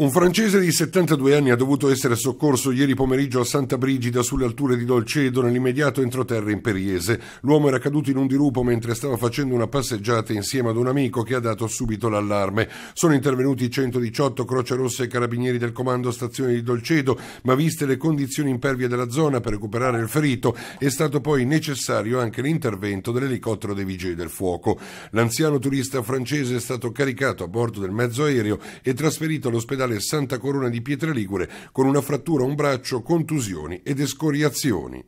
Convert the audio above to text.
Un francese di 72 anni ha dovuto essere soccorso ieri pomeriggio a Santa Brigida sulle alture di Dolcedo nell'immediato entroterra imperiese. L'uomo era caduto in un dirupo mentre stava facendo una passeggiata insieme ad un amico che ha dato subito l'allarme. Sono intervenuti 118 Croce Rossa e Carabinieri del Comando Stazione di Dolcedo, ma viste le condizioni impervie della zona per recuperare il ferito è stato poi necessario anche l'intervento dell'elicottero dei Vigili del Fuoco. L'anziano turista francese è stato caricato a bordo del mezzo aereo e trasferito all'ospedale all'ospedale Santa Corona di Pietraligure con una frattura a un braccio, contusioni ed escoriazioni.